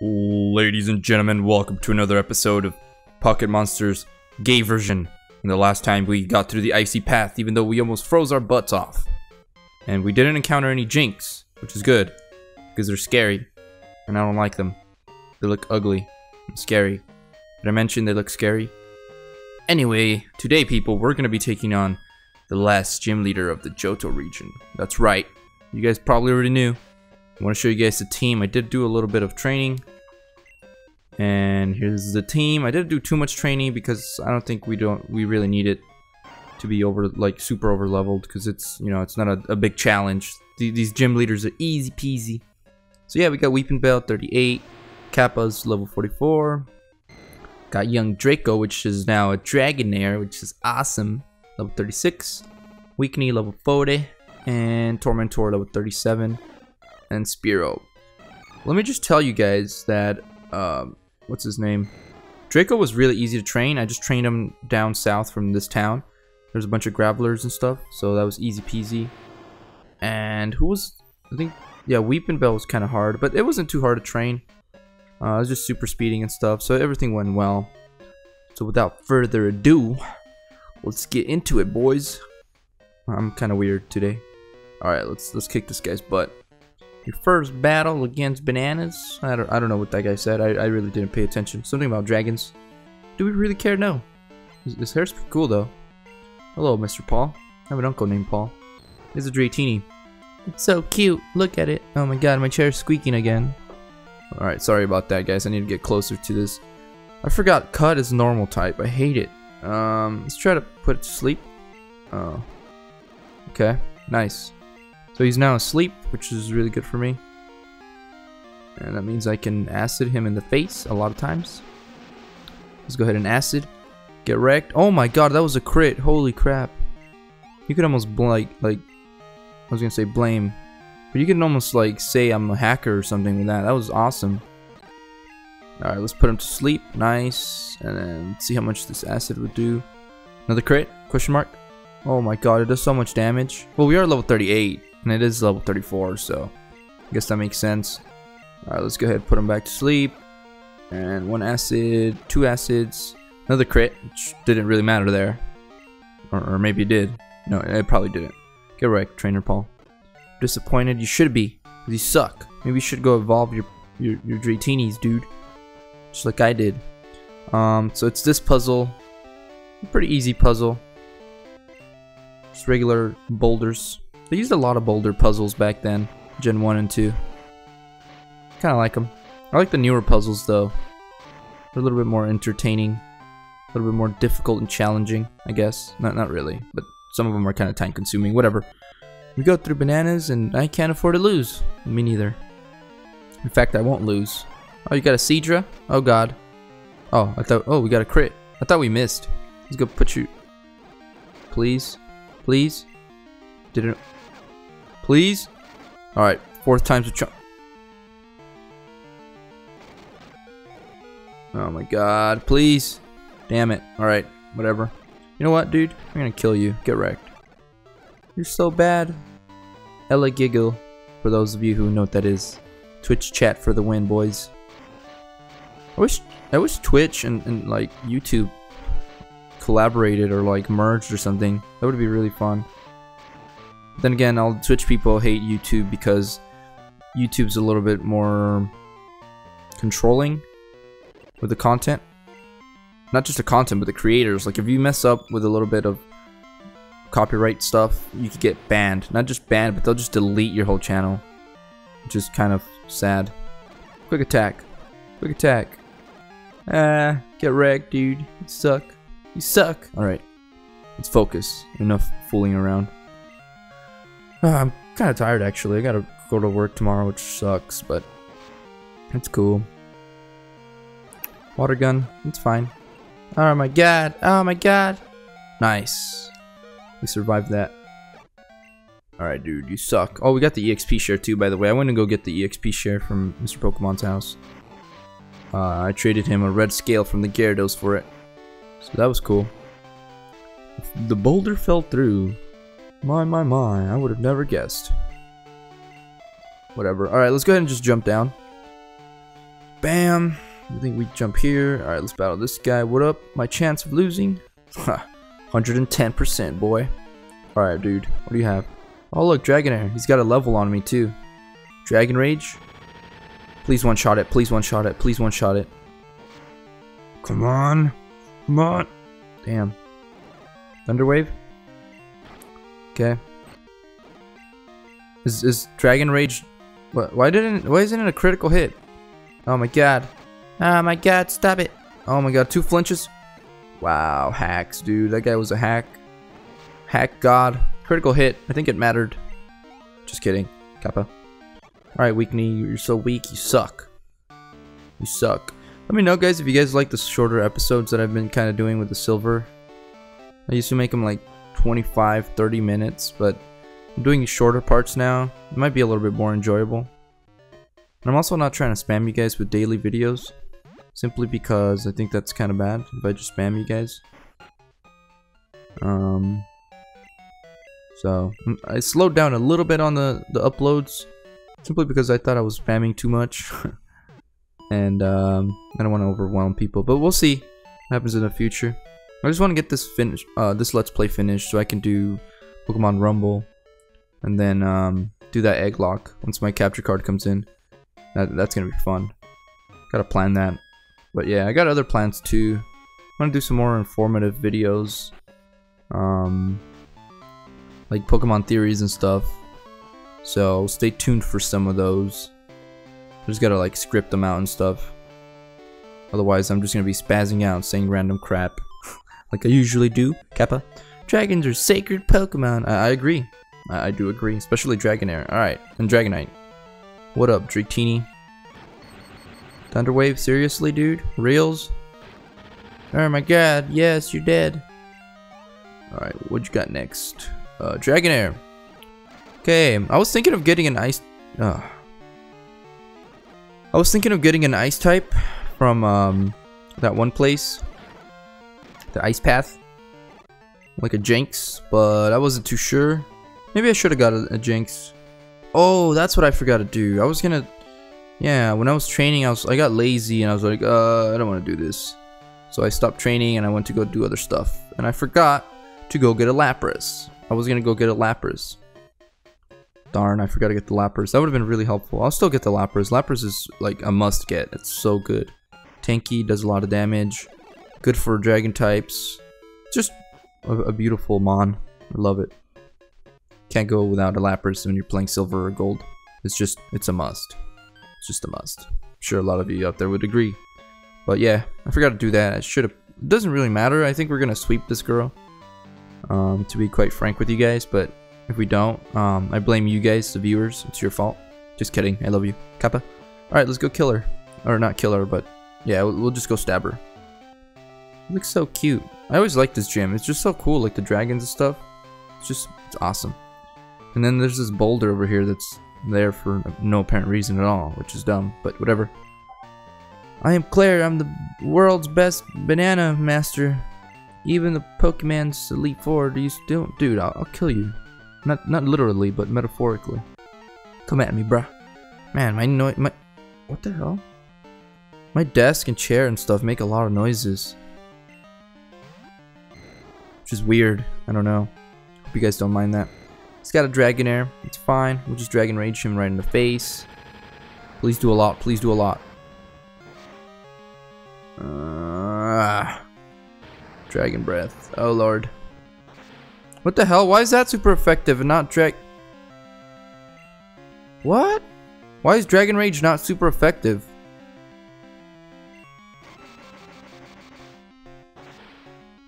Ladies and gentlemen, welcome to another episode of Pocket Monsters Gay version. And the last time we got through the icy path, even though we almost froze our butts off. And we didn't encounter any Jynx, which is good, because they're scary, and I don't like them. They look ugly and scary. Did I mention they look scary? Anyway, today people, we're gonna be taking on the last gym leader of the Johto region. That's right. You guys probably already knew. I want to show you guys the team. I did do a little bit of training. And here's the team. I didn't do too much training because I don't think we don't we really need it to be over like super over leveled because it's you know it's not a, a big challenge. Th these gym leaders are easy peasy. So yeah, we got Weepinbell 38, Kappa's level 44. Got young Draco, which is now a Dragonair, which is awesome. Level 36. Weakney level 40. And Tormentor level 37 and Spiro. Let me just tell you guys that, um, what's his name? Draco was really easy to train. I just trained him down south from this town. There's a bunch of gravelers and stuff, so that was easy peasy. And who was, I think, yeah, Weepinbell was kind of hard, but it wasn't too hard to train. Uh, I was just super speeding and stuff, so everything went well. So without further ado, let's get into it, boys. I'm kind of weird today. All right, let's let's kick this guy's butt. Your first battle against bananas? I don't, I don't know what that guy said. I, I really didn't pay attention. Something about dragons. Do we really care? No. His, his hair's pretty cool though. Hello, Mr. Paul. I have an uncle named Paul. He's a Dratini. It's so cute. Look at it. Oh my god, my chair's squeaking again. Alright, sorry about that, guys. I need to get closer to this. I forgot cut is normal type. I hate it. Um, let's try to put it to sleep. Oh. Okay, nice. So he's now asleep, which is really good for me. And that means I can acid him in the face a lot of times. Let's go ahead and acid. Get wrecked. Oh my god, that was a crit. Holy crap. You could almost like, like, I was gonna say blame. But you can almost like say I'm a hacker or something with that. That was awesome. Alright, let's put him to sleep. Nice. And then see how much this acid would do. Another crit? Question mark? Oh my god, it does so much damage. Well, we are level 38. And it is level 34, so I guess that makes sense. Alright, let's go ahead and put him back to sleep. And one acid, two acids, another crit, which didn't really matter there. Or, or maybe it did. No, it probably didn't. Get wrecked, Trainer Paul. Disappointed? You should be, you suck. Maybe you should go evolve your, your, your Dratinis, dude. Just like I did. Um, so it's this puzzle. Pretty easy puzzle. Just regular boulders. They used a lot of boulder puzzles back then, Gen 1 and 2. Kind of like them. I like the newer puzzles though. They're a little bit more entertaining, a little bit more difficult and challenging, I guess. Not not really, but some of them are kind of time consuming. Whatever. We go through bananas and I can't afford to lose. Me neither. In fact, I won't lose. Oh, you got a Seadra? Oh god. Oh, I thought. Oh, we got a crit. I thought we missed. Let's go put you. Please, please. Didn't. Please? Alright, fourth time's a charm. Oh my god, please. Damn it. Alright, whatever. You know what, dude? I'm gonna kill you. Get wrecked. You're so bad. Ella Giggle, for those of you who know what that is. Twitch chat for the win, boys. I wish I wish Twitch and, and like YouTube collaborated or like merged or something. That would be really fun. Then again, all Twitch people hate YouTube because YouTube's a little bit more controlling with the content. Not just the content, but the creators. Like, if you mess up with a little bit of copyright stuff, you could get banned. Not just banned, but they'll just delete your whole channel. Which is kind of sad. Quick attack. Quick attack. Ah, get wrecked, dude. You suck. You suck. Alright. Let's focus. Enough fooling around. Uh, I'm kind of tired actually. I gotta go to work tomorrow, which sucks, but it's cool. Water gun, it's fine. Oh my god, oh my god. Nice. We survived that. Alright, dude, you suck. Oh, we got the EXP share too, by the way. I went to go get the EXP share from Mr. Pokemon's house. Uh, I traded him a red scale from the Gyarados for it. So that was cool. The boulder fell through. My, my, my. I would have never guessed. Whatever. Alright, let's go ahead and just jump down. Bam. I think we jump here. Alright, let's battle this guy. What up? My chance of losing? 110%, boy. Alright, dude. What do you have? Oh, look, Dragonair. He's got a level on me, too. Dragon Rage? Please one-shot it. Please one-shot it. Please one-shot it. Come on. Come on. Damn. Thunderwave? Okay. Is, is Dragon Rage... What, why didn't... Why isn't it a critical hit? Oh my god. Oh my god, stop it. Oh my god, two flinches. Wow, hacks, dude. That guy was a hack. Hack god. Critical hit. I think it mattered. Just kidding. Kappa. Alright, weak knee. You're so weak. You suck. You suck. Let me know, guys, if you guys like the shorter episodes that I've been kind of doing with the silver. I used to make them like 25, 30 minutes, but I'm doing shorter parts now. It might be a little bit more enjoyable. And I'm also not trying to spam you guys with daily videos. Simply because I think that's kind of bad if I just spam you guys. Um, so I slowed down a little bit on the, the uploads. Simply because I thought I was spamming too much. and um, I don't want to overwhelm people. But we'll see what happens in the future. I just want to get this finish, uh, this Let's Play finished so I can do Pokemon Rumble. And then um, do that egg lock once my capture card comes in. That, that's going to be fun. Gotta plan that. But yeah, I got other plans too. I want to do some more informative videos. Um, like Pokemon theories and stuff. So stay tuned for some of those. I just gotta like script them out and stuff. Otherwise, I'm just gonna be spazzing out saying random crap. Like I usually do. Kappa. Dragons are sacred Pokemon. I, I agree. I, I, do agree. Especially Dragonair. Alright. And Dragonite. What up, Dratini? Thunderwave? Seriously, dude? Reels? Oh my god. Yes, you're dead. Alright, what you got next? Uh, Dragonair. Okay, I was thinking of getting an ice... Uh, I was thinking of getting an ice type from um, that one place. The ice path. Like a Jynx, but I wasn't too sure. Maybe I should have got a, a Jynx. Oh, that's what I forgot to do. I was gonna... Yeah, when I was training, I was I got lazy and I was like, uh, I don't want to do this. So I stopped training and I went to go do other stuff. And I forgot to go get a Lapras. I was gonna go get a Lapras. Darn, I forgot to get the Lapras. That would have been really helpful. I'll still get the Lapras. Lapras is like a must get. It's so good. Tanky, does a lot of damage. Good for dragon types. Just a, a beautiful Mon. I love it. Can't go without a Lapras when you're playing silver or gold. It's just, it's a must. It's just a must. I'm sure a lot of you out there would agree. But yeah, I forgot to do that. I should have. It doesn't really matter. I think we're gonna sweep this girl. Um, to be quite frank with you guys, but if we don't, um, I blame you guys, the viewers. It's your fault. Just kidding. I love you. Kappa. Alright, let's go kill her. Or not kill her, but yeah, we'll, we'll just go stab her. Looks so cute. I always like this gym. It's just so cool, like the dragons and stuff. It's just, it's awesome. And then there's this boulder over here that's there for no apparent reason at all, which is dumb, but whatever. I am Clair, I'm the world's best banana master. Even the Pokemon's Elite Four, do you still- Dude, I'll, I'll kill you. Not not literally, but metaphorically. Come at me, bruh. Man, my noise- my- What the hell? My desk and chair and stuff make a lot of noises. Which is weird. I don't know. Hope you guys don't mind that. He's got a Dragonair. It's fine. We'll just Dragon Rage him right in the face. Please do a lot. Please do a lot. Uh, Dragon Breath. Oh, Lord. What the hell? Why is that super effective and not Drag... What? Why is Dragon Rage not super effective?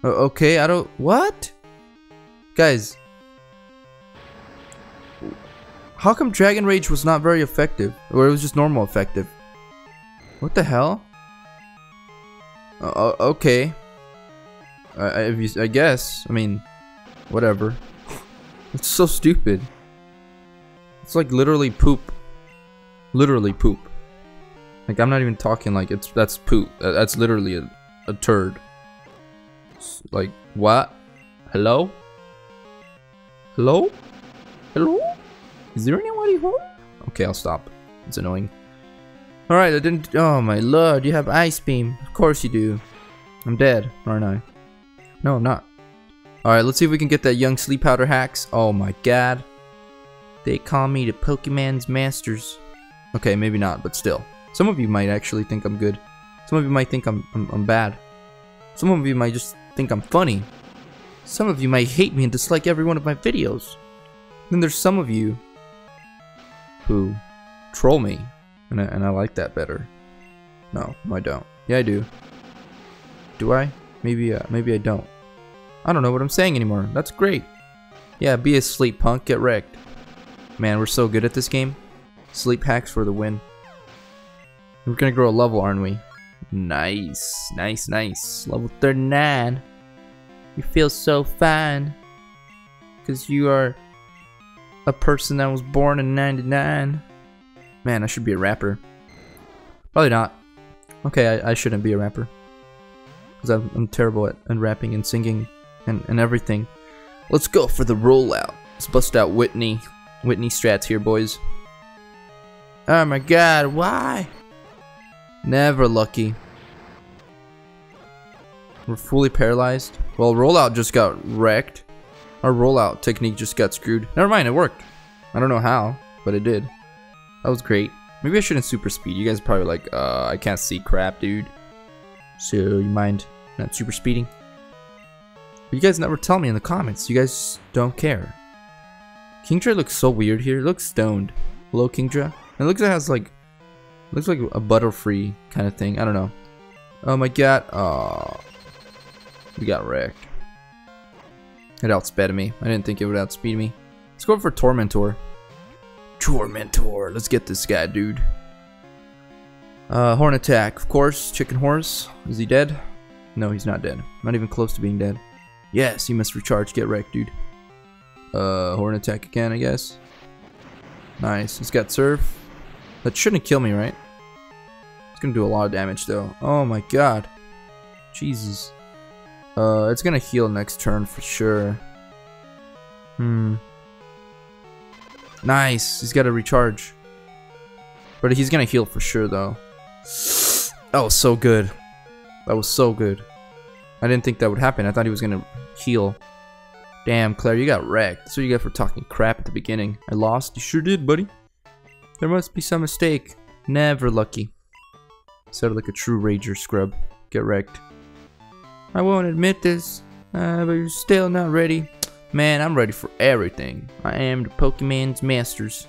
Okay, I don't... What? Guys. How come Dragon Rage was not very effective? Or it was just normal effective? What the hell? Uh, okay. I, I guess. I mean, whatever. it's so stupid. It's like literally poop. Literally poop. Like I'm not even talking like it's that's poop. That's literally a, a turd. Like what? Hello? Hello? Hello? Is there anybody home? Okay, I'll stop. It's annoying. Alright, I didn't. Oh my lord, you have Ice Beam. Of course you do. I'm dead, aren't I? No, I'm not. Alright, let's see if we can get that young sleep powder hacks. Oh my god. They call me the Pokemon's Masters. Okay, maybe not, but still. Some of you might actually think I'm good. Some of you might think I'm, I'm, I'm bad. Some of you might just think I'm funny. Some of you might hate me and dislike every one of my videos. Then there's some of you who troll me, and I, and I like that better. No, I don't. Yeah, I do. Do I? Maybe, uh, maybe I don't. I don't know what I'm saying anymore. That's great. Yeah, be asleep, punk. Get wrecked. Man, we're so good at this game. Sleep hacks for the win. We're gonna grow a level, aren't we? Nice, nice, nice. Level 39. You feel so fine. Because you are a person that was born in 99. Man, I should be a rapper. Probably not. Okay, I, I shouldn't be a rapper. Because I'm, I'm, terrible at, at rapping and singing and, and everything. Let's go for the rollout. Let's bust out Whitney. Whitney strats here, boys. Oh my god, why? Never lucky. We're fully paralyzed. Well, rollout just got wrecked. Our rollout technique just got screwed. Never mind, it worked. I don't know how, but it did. That was great. Maybe I shouldn't super speed. You guys are probably like, uh, I can't see crap, dude. So, you mind not super speeding? But you guys never tell me in the comments. You guys don't care. Kingdra looks so weird here. It looks stoned. Hello, Kingdra. It looks like it has like looks like a Butterfree kind of thing. I don't know. Oh my god. Oh, we got wrecked. It outsped me. I didn't think it would outspeed me. Let's go for Tormentor. Tormentor. Let's get this guy, dude. Uh, horn attack. Of course. Chicken horse. Is he dead? No, he's not dead. Not even close to being dead. Yes, he must recharge. Get wrecked, dude. Uh, horn attack again, I guess. Nice. He's got surf. That shouldn't kill me, right? It's gonna do a lot of damage, though. Oh my god. Jesus. Uh, it's gonna heal next turn for sure. Hmm. Nice. He's got to recharge. But he's gonna heal for sure, though. That was so good. That was so good. I didn't think that would happen. I thought he was gonna heal. Damn, Clair, you got wrecked. That's what you got for talking crap at the beginning. I lost? You sure did, buddy. There must be some mistake. Never lucky. Sounded like a true rager scrub. Get wrecked. I won't admit this, uh, but you're still not ready. Man, I'm ready for everything. I am the Pokemon's masters.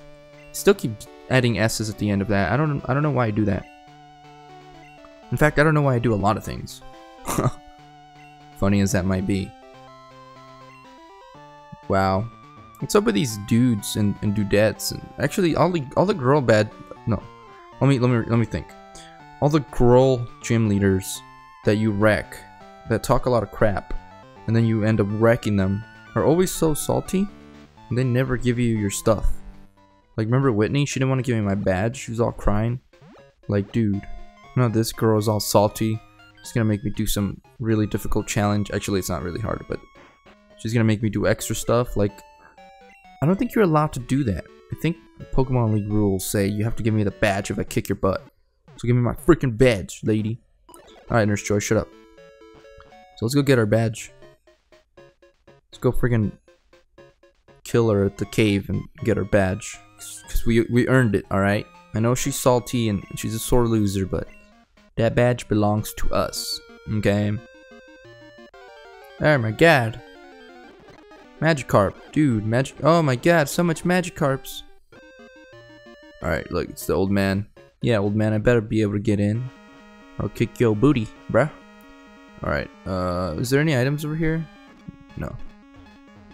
Still keep adding S's at the end of that. I don't I don't know why I do that. In fact, I don't know why I do a lot of things. Funny as that might be. Wow. What's up with these dudes and, and dudettes? And actually, all the all the girl bad. No, let me let me let me think. All the girl gym leaders that you wreck, that talk a lot of crap, and then you end up wrecking them, are always so salty, and they never give you your stuff. Like remember Whitney? She didn't want to give me my badge. She was all crying. Like, dude, no, this girl is all salty. She's gonna make me do some really difficult challenge. Actually, it's not really hard, but She's gonna make me do extra stuff. Like, I don't think you're allowed to do that. I think Pokemon League rules say you have to give me the badge if I kick your butt. So give me my freaking badge, lady. Alright, Nurse Joy, shut up. So let's go get our badge. Let's go freaking kill her at the cave and get our badge. Because we, we earned it, alright? I know she's salty and she's a sore loser, but that badge belongs to us. Okay? Oh my god. Magikarp. Dude, magic. Oh my god, so much Magikarps. Alright, look, it's the old man. Yeah, old man, I better be able to get in. I'll kick your booty, bruh. Alright, uh, is there any items over here? No.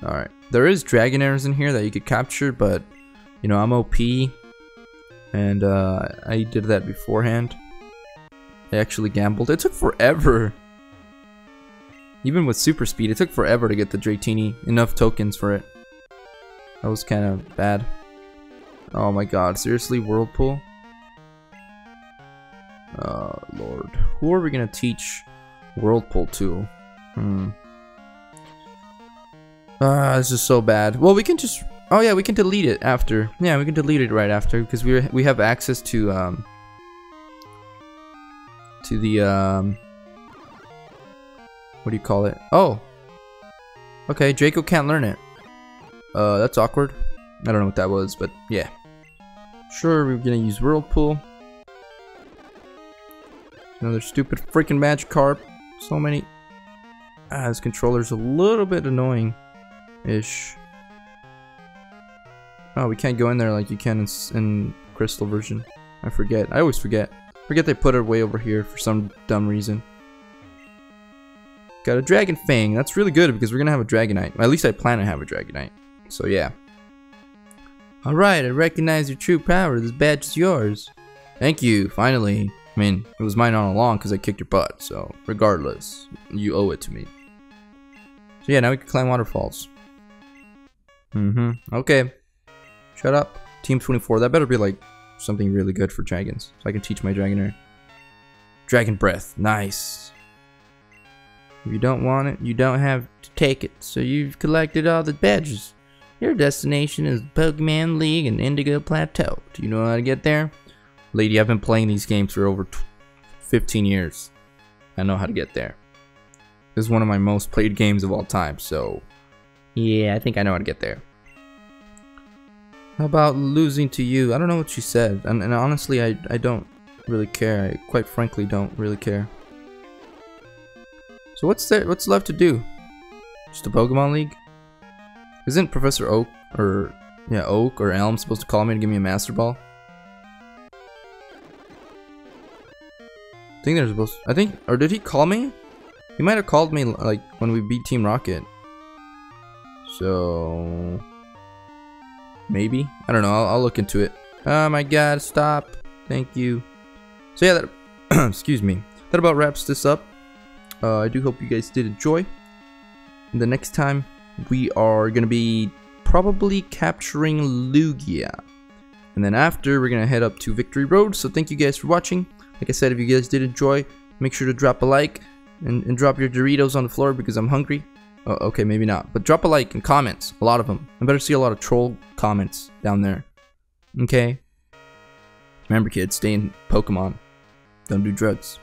Alright, there is Dragonairs in here that you could capture, but, you know, I'm OP. And, uh, I did that beforehand. I actually gambled. It took forever even with super speed, it took forever to get the Dratini. Enough tokens for it. That was kind of bad. Oh my god, seriously, Whirlpool? Oh, lord. Who are we gonna teach Whirlpool to? Hmm. Ah, this is so bad. Well, we can just... Oh yeah, we can delete it after. Yeah, we can delete it right after, because we we have access to, um... to the, um... What do you call it? Oh! Okay, Draco can't learn it. Uh, that's awkward. I don't know what that was, but yeah. Sure, we're gonna use Whirlpool. Another stupid freaking Magikarp. So many. Ah, this controller's a little bit annoying-ish. Oh, we can't go in there like you can in, in Crystal version. I forget. I always forget. Forget they put it way over here for some dumb reason. Got a Dragon Fang. That's really good because we're gonna have a Dragonite. At least I plan to have a Dragonite. So yeah. Alright, I recognize your true power. This badge is yours. Thank you, finally. I mean, it was mine all along because I kicked your butt, so regardless, you owe it to me. So yeah, now we can climb waterfalls. Mm-hmm. Okay. Shut up. TM 24. That better be like something really good for dragons. So I can teach my Dragonair. Dragon Breath. Nice. If you don't want it, you don't have to take it. So you've collected all the badges. Your destination is the Pokemon League and Indigo Plateau. Do you know how to get there? Lady, I've been playing these games for over 15 years. I know how to get there. This is one of my most played games of all time, so yeah, I think I know how to get there. How about losing to you? I don't know what she said, and, and honestly, I, I don't really care. I quite frankly don't really care. So what's there? What's left to do? Just a Pokemon League? Isn't Professor Oak or yeah Oak or Elm supposed to call me and give me a Master Ball? I think they're supposed. To, I think, or did he call me? He might have called me like when we beat Team Rocket. So maybe I don't know. I'll, I'll look into it. Oh my God! Stop. Thank you. So yeah, that excuse me. That about wraps this up. Uh, I do hope you guys did enjoy. The next time we are going to be probably capturing Lugia. And then after, we're going to head up to Victory Road. So thank you guys for watching. Like I said, if you guys did enjoy, make sure to drop a like and, and drop your Doritos on the floor because I'm hungry. Oh, okay, maybe not. But drop a like and comments. A lot of them. I better see a lot of troll comments down there. Okay? Remember, kids, stay in Pokemon. Don't do drugs.